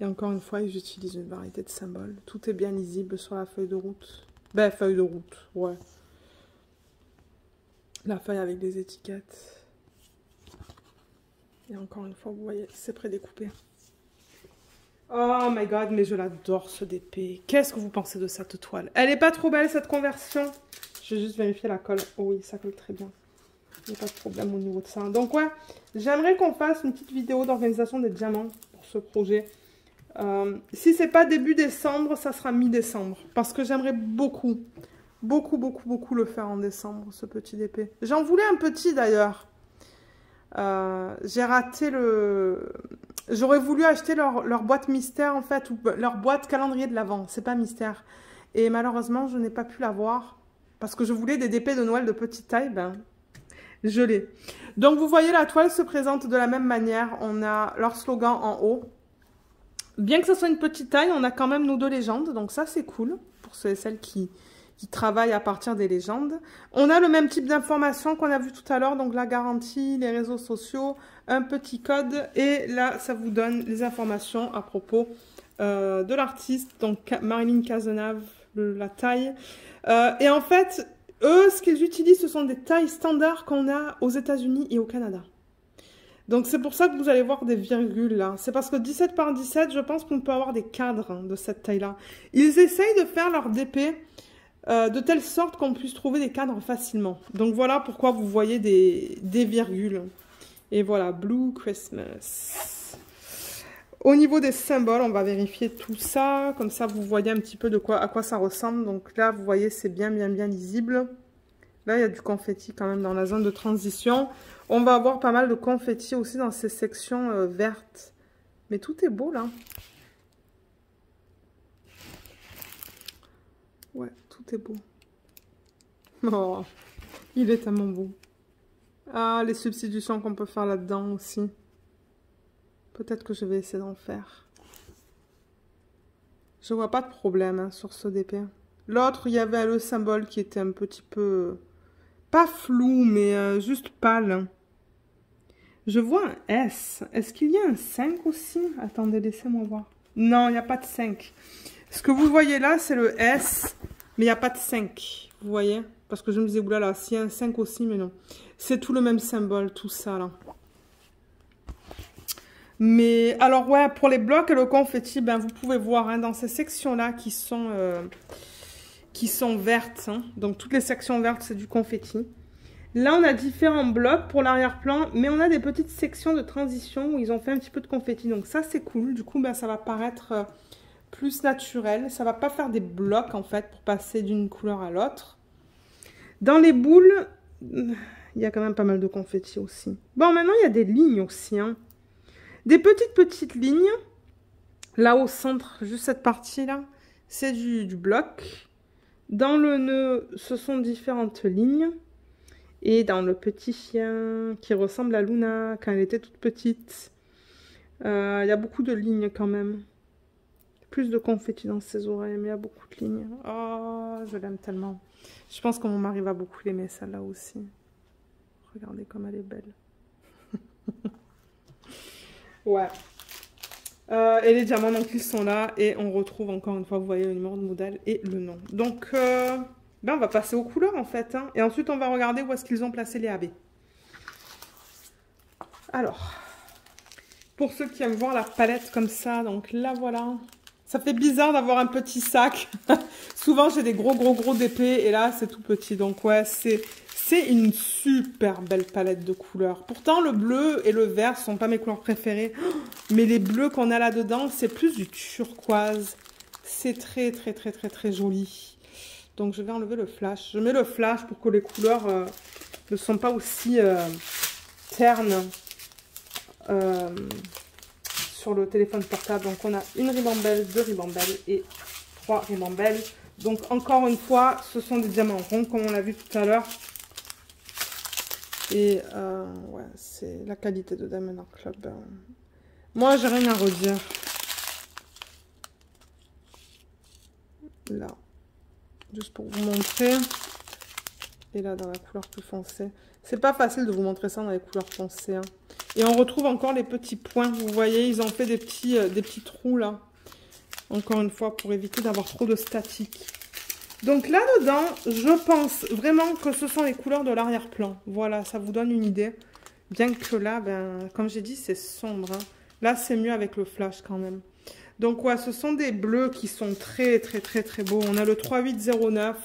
Et encore une fois, j'utilise une variété de symboles. Tout est bien lisible sur la feuille de route. Ben, feuille de route, ouais. La feuille avec des étiquettes. Et encore une fois, vous voyez, c'est prédécoupé. Oh my god, mais je l'adore ce DP. Qu'est-ce que vous pensez de cette toile? Elle est pas trop belle cette conversion? Je vais juste vérifier la colle. Oh oui, ça colle très bien. Il n'y a pas de problème au niveau de ça. Donc ouais, j'aimerais qu'on fasse une petite vidéo d'organisation des diamants pour ce projet. Euh, si c'est pas début décembre, ça sera mi-décembre. Parce que j'aimerais beaucoup, beaucoup, beaucoup, beaucoup le faire en décembre, ce petit DP. J'en voulais un petit d'ailleurs. Euh, j'ai raté le, J'aurais voulu acheter leur, boîte mystère, en fait, ou leur boîte calendrier de l'Avent. C'est pas mystère. Et malheureusement, je n'ai pas pu l'avoir. Parce que je voulais des DP de Noël de petite taille. Ben, je l'ai. Donc, vous voyez, la toile se présente de la même manière. On a leur slogan en haut. Bien que ce soit une petite taille, on a quand même nos deux légendes. Donc, ça, c'est cool. Pour ceux et celles qui, travaillent à partir des légendes. On a le même type d'informations qu'on a vu tout à l'heure, donc la garantie, les réseaux sociaux, un petit code, et là, ça vous donne les informations à propos euh, de l'artiste, donc Marilyn Cazenave, la taille. Euh, et en fait, eux, ce qu'ils utilisent, ce sont des tailles standards qu'on a aux États-Unis et au Canada. Donc c'est pour ça que vous allez voir des virgules là. C'est parce que 17 par 17, je pense qu'on peut avoir des cadres de cette taille-là. Ils essayent de faire leur DP euh, de telle sorte qu'on puisse trouver des cadres facilement. Donc voilà pourquoi vous voyez des, virgules. Et voilà, Blue Christmas. Au niveau des symboles, on va vérifier tout ça. Comme ça, vous voyez un petit peu de quoi, à quoi ça ressemble. Donc là, vous voyez, c'est bien, bien, bien lisible. Là, il y a du confetti quand même dans la zone de transition. On va avoir pas mal de confetti aussi dans ces sections euh, vertes. Mais tout est beau, là. Ouais, tout est beau. [LAUGHS] Oh, il est tellement beau. Ah, les substitutions qu'on peut faire là-dedans aussi. Peut-être que je vais essayer d'en faire. Je vois pas de problème hein, sur ce DP. L'autre, il y avait le symbole qui était un petit peu... Pas flou, mais euh, juste pâle. Je vois un S. Est-ce qu'il y a un 5 aussi? Attendez, laissez-moi voir. Non, il n'y a pas de 5. Ce que vous voyez là, c'est le S, mais il n'y a pas de 5. Vous voyez? Parce que je me disais, oulala, s'il y a un 5 aussi, mais non. C'est tout le même symbole, tout ça, là. Mais, alors, ouais, pour les blocs et le confetti, ben, vous pouvez voir, hein, dans ces sections-là qui sont... Euh, qui sont vertes. Hein. Donc, toutes les sections vertes, c'est du confetti. Là, on a différents blocs pour l'arrière-plan, mais on a des petites sections de transition où ils ont fait un petit peu de confetti. Donc ça, c'est cool. Du coup, ben, ça va paraître euh, plus naturel. Ça va pas faire des blocs, en fait, pour passer d'une couleur à l'autre. Dans les boules, il y a quand même pas mal de confetti aussi. Bon, maintenant, il y a des lignes aussi. Hein. Des petites, petites lignes. Là, au centre, juste cette partie-là, c'est du bloc. Dans le nœud, ce sont différentes lignes. Et dans le petit chien qui ressemble à Luna quand elle était toute petite, euh, il y a beaucoup de lignes quand même. Plus de confetti dans ses oreilles, mais il y a beaucoup de lignes. Oh, je l'aime tellement. Je pense que mon mari va beaucoup l'aimer, celle-là aussi. Regardez comme elle est belle. [LAUGHS] ouais. Euh, et les diamants, donc, ils sont là. Et on retrouve encore une fois, vous voyez, le numéro de modèle et le nom. Donc, euh, ben, on va passer aux couleurs en fait. Hein. Et ensuite, on va regarder où est-ce qu'ils ont placé les AB. Alors, pour ceux qui aiment voir la palette comme ça, donc là voilà. Ça fait bizarre d'avoir un petit sac. [LAUGHS] Souvent, j'ai des gros, gros, gros d'épée et là, c'est tout petit. Donc ouais, c'est c'est une super belle palette de couleurs. Pourtant, le bleu et le vert sont pas mes couleurs préférées. [GASPS] Mais les bleus qu'on a là-dedans, c'est plus du turquoise. C'est très, très, très, très, très joli. Donc je vais enlever le flash. Je mets le flash pour que les couleurs euh, ne sont pas aussi euh, ternes euh, sur le téléphone portable. Donc on a une ribambelle, deux ribambelles et trois ribambelles. Donc encore une fois, ce sont des diamants ronds comme on l'a vu tout à l'heure. Et ouais, c'est la qualité de Diamond Club. Moi, j'ai rien à redire. Là juste pour vous montrer. Et là, dans la couleur plus foncée. C'est pas facile de vous montrer ça dans les couleurs foncées. Hein. Et on retrouve encore les petits points. Vous voyez, ils ont fait des petits, euh, des petits trous là. Encore une fois, pour éviter d'avoir trop de statique. Donc là-dedans, je pense vraiment que ce sont les couleurs de l'arrière-plan. Voilà, ça vous donne une idée. Bien que là, ben, comme j'ai dit, c'est sombre. Hein. Là, c'est mieux avec le flash quand même. Donc, ouais, ce sont des bleus qui sont très, très, très, très beaux. On a le 3809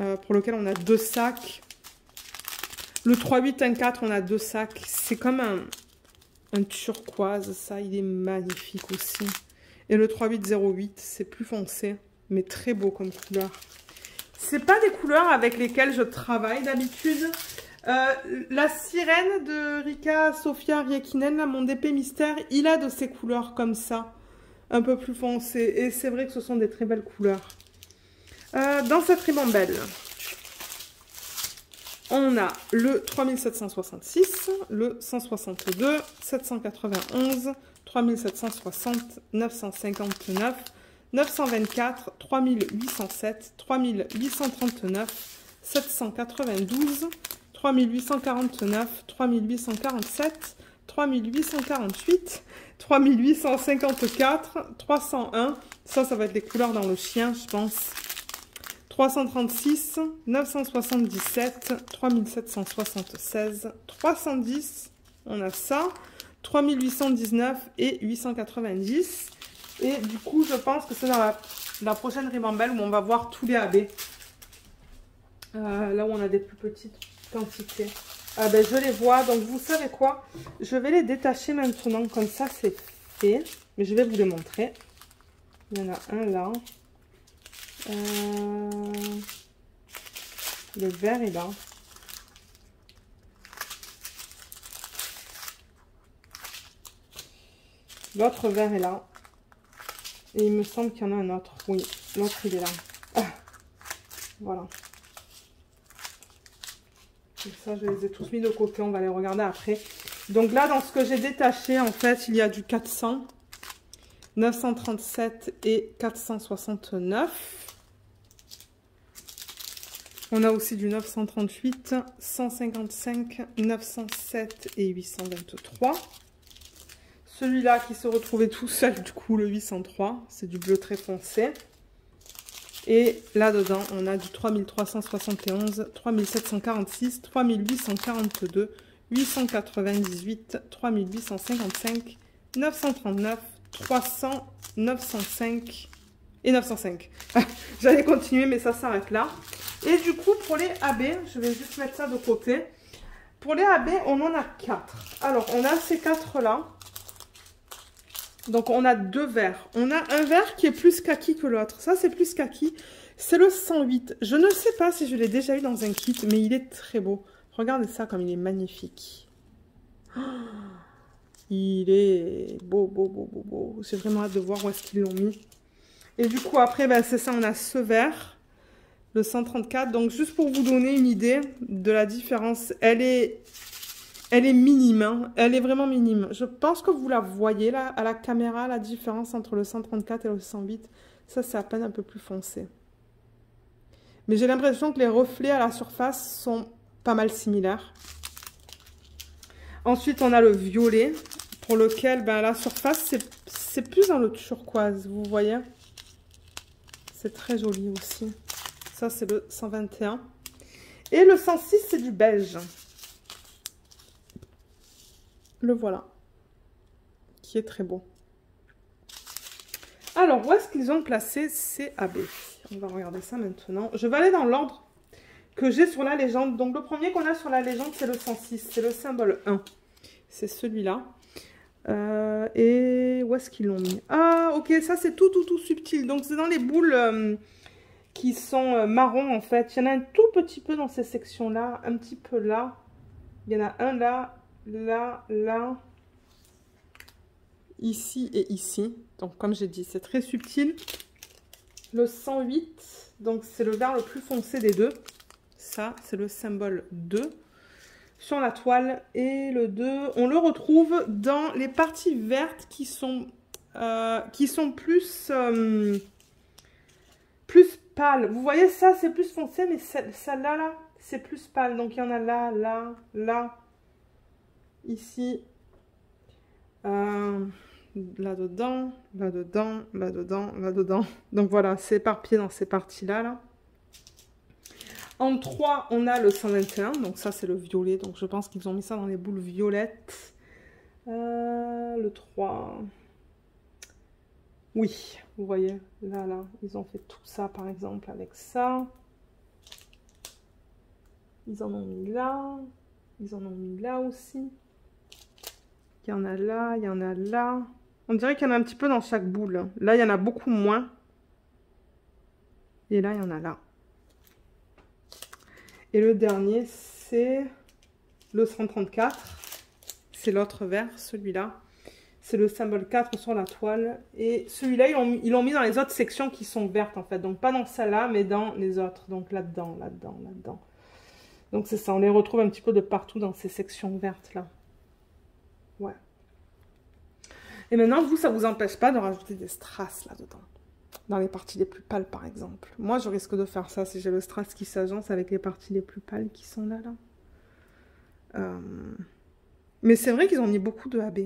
euh, pour lequel on a deux sacs. Le 3814, on a deux sacs. C'est comme un, un turquoise, ça. Il est magnifique aussi. Et le 3808, c'est plus foncé, mais très beau comme couleur. C'est pas des couleurs avec lesquelles je travaille d'habitude. Euh, la sirène de Rika Sofia Riekinen, mon DP mystère, il a de ces couleurs comme ça un peu plus foncé. Et c'est vrai que ce sont des très belles couleurs. Euh, dans cette ribambelle, on a le 3766, le 162, 791, 3760, 959, 924, 3807, 3839, 792, 3849, 3847, 3848, 3854, 301, ça, ça va être les couleurs dans le chien, je pense. 336, 977, 3776, 310, on a ça, 3819 et 890. Et du coup, je pense que c'est dans la, prochaine ribambelle où on va voir tous les AB. Euh, là où on a des plus petites quantités. Ah ben, je les vois. Donc, vous savez quoi? Je vais les détacher maintenant. Comme ça, c'est fait. Mais je vais vous les montrer. Il y en a un là. Euh, le vert est là. L'autre vert est là. Et il me semble qu'il y en a un autre. Oui, l'autre il est là. Ah. Voilà ça, je les ai tous mis de côté. On va les regarder après. Donc là, dans ce que j'ai détaché, en fait, il y a du 400, 937 et 469. On a aussi du 938, 155, 907 et 823. Celui-là qui se retrouvait tout seul, du coup, le 803, c'est du bleu très foncé. Et là-dedans, on a du 3371, 3746, 3842, 898, 3855, 939, 300, 905 et 905. [LAUGHS] J'allais continuer, mais ça s'arrête là. Et du coup, pour les AB, je vais juste mettre ça de côté. Pour les AB, on en a 4. Alors, on a ces 4-là. Donc, on a deux verres. On a un verre qui est plus kaki que l'autre. Ça, c'est plus kaki. C'est le 108. Je ne sais pas si je l'ai déjà eu dans un kit, mais il est très beau. Regardez ça comme il est magnifique. il est beau, beau, beau, beau, beau. J'ai vraiment hâte de voir où est-ce qu'ils l'ont mis. Et du coup, après, ben, c'est ça, on a ce verre, le 134. Donc, juste pour vous donner une idée de la différence, elle est, elle est minime. Hein. Elle est vraiment minime. Je pense que vous la voyez là, à la caméra, la différence entre le 134 et le 108. Ça, c'est à peine un peu plus foncé. Mais j'ai l'impression que les reflets à la surface sont pas mal similaires. Ensuite, on a le violet, pour lequel ben, la surface, c'est plus dans le turquoise, vous voyez c'est très joli aussi. Ça, c'est le 121. Et le 106, c'est du beige. Le voilà. Qui est très beau. Alors, où est-ce qu'ils ont placé ces AB On va regarder ça maintenant. Je vais aller dans l'ordre que j'ai sur la légende. Donc, le premier qu'on a sur la légende, c'est le 106. C'est le symbole 1. C'est celui-là. Euh, et où est-ce qu'ils l'ont mis? Ah, ok, ça c'est tout, tout, tout subtil. Donc c'est dans les boules euh, qui sont euh, marron en fait. Il y en a un tout petit peu dans ces sections-là, un petit peu là. Il y en a un là, là, là, ici et ici. Donc comme j'ai dit, c'est très subtil. Le 108, donc c'est le vert le plus foncé des deux. Ça, c'est le symbole 2 sur la toile. Et le 2, on le retrouve dans les parties vertes qui sont, euh, qui sont plus, euh, plus pâles. Vous voyez, ça, c'est plus foncé, mais celle-là, là, c'est plus pâle. Donc, il y en a là, là, là, ici, euh, là-dedans, là-dedans, là-dedans, là-dedans. Donc, voilà, c'est éparpillé dans ces parties-là, là. En 3, on a le 121. Donc ça, c'est le violet. Donc je pense qu'ils ont mis ça dans les boules violettes. Euh, le 3. Oui, vous voyez, là, là, ils ont fait tout ça, par exemple, avec ça. Ils en ont mis là. Ils en ont mis là aussi. Il y en a là, il y en a là. On dirait qu'il y en a un petit peu dans chaque boule. Là, il y en a beaucoup moins. Et là, il y en a là. Et le dernier, c'est le 134. C'est l'autre vert, celui-là. C'est le symbole 4 sur la toile. Et celui-là, ils l'ont mis dans les autres sections qui sont vertes, en fait. Donc, pas dans celle-là, mais dans les autres. Donc, là-dedans, là-dedans, là-dedans. Donc, c'est ça. On les retrouve un petit peu de partout dans ces sections vertes-là. Ouais. Et maintenant, vous, ça vous empêche pas de rajouter des strass là-dedans dans les parties les plus pâles par exemple. Moi je risque de faire ça si j'ai le strass qui s'agence avec les parties les plus pâles qui sont là là. Euh, mais c'est vrai qu'ils ont mis beaucoup de AB.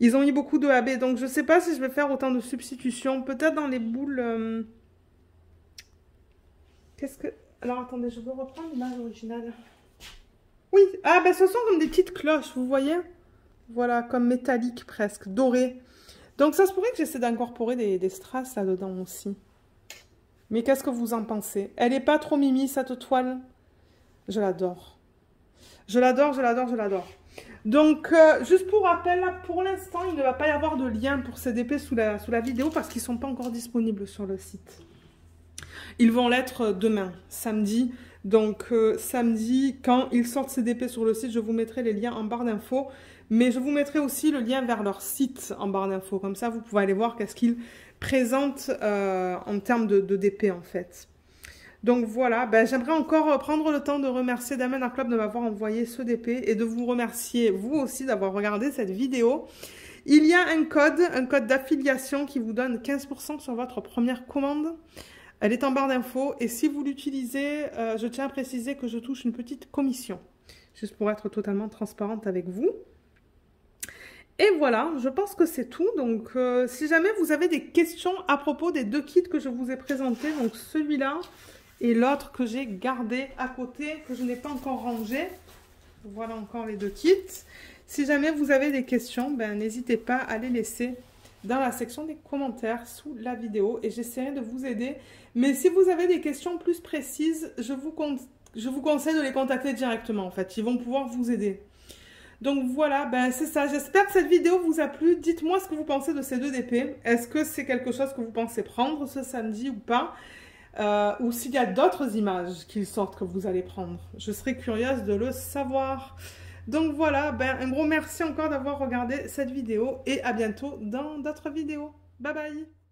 Ils ont mis beaucoup de AB, donc je sais pas si je vais faire autant de substitutions. Peut-être dans les boules... Euh, qu'est-ce que... Alors attendez, je veux reprendre l'image originale. Oui, ah ben ce sont comme des petites cloches, vous voyez? Voilà, comme métalliques presque, dorées. Donc ça se pourrait que j'essaie d'incorporer des, strass là-dedans aussi. Mais qu'est-ce que vous en pensez? Elle n'est pas trop mimi cette toile? Je l'adore. Je l'adore, je l'adore, je l'adore. Donc, euh, juste pour rappel, pour l'instant, il ne va pas y avoir de lien pour ces sous la, sous la vidéo parce qu'ils ne sont pas encore disponibles sur le site. Ils vont l'être demain, samedi. Donc, euh, samedi, quand ils sortent ces DP sur le site, je vous mettrai les liens en barre d'infos. Mais je vous mettrai aussi le lien vers leur site en barre d'infos. Comme ça, vous pouvez aller voir qu'est-ce qu'ils présentent euh, en termes de, DP en fait. Donc voilà, ben, j'aimerais encore prendre le temps de remercier Damien Club de m'avoir envoyé ce DP et de vous remercier vous aussi d'avoir regardé cette vidéo. Il y a un code, un code d'affiliation qui vous donne 15% sur votre première commande. Elle est en barre d'infos et si vous l'utilisez, euh, je tiens à préciser que je touche une petite commission, juste pour être totalement transparente avec vous. Et voilà, je pense que c'est tout. Donc, euh, si jamais vous avez des questions à propos des deux kits que je vous ai présentés, donc celui-là et l'autre que j'ai gardé à côté, que je n'ai pas encore rangé. Voilà encore les deux kits. Si jamais vous avez des questions, ben, n'hésitez pas à les laisser dans la section des commentaires sous la vidéo et j'essaierai de vous aider. Mais si vous avez des questions plus précises, je vous, je vous conseille de les contacter directement en fait. Ils vont pouvoir vous aider. Donc voilà, ben c'est ça. J'espère que cette vidéo vous a plu. Dites-moi ce que vous pensez de ces deux DP. Est-ce que c'est quelque chose que vous pensez prendre ce samedi ou pas? Euh, Ou s'il y a d'autres images qui sortent que vous allez prendre. Je serais curieuse de le savoir. Donc voilà, ben un gros merci encore d'avoir regardé cette vidéo et à bientôt dans d'autres vidéos. Bye bye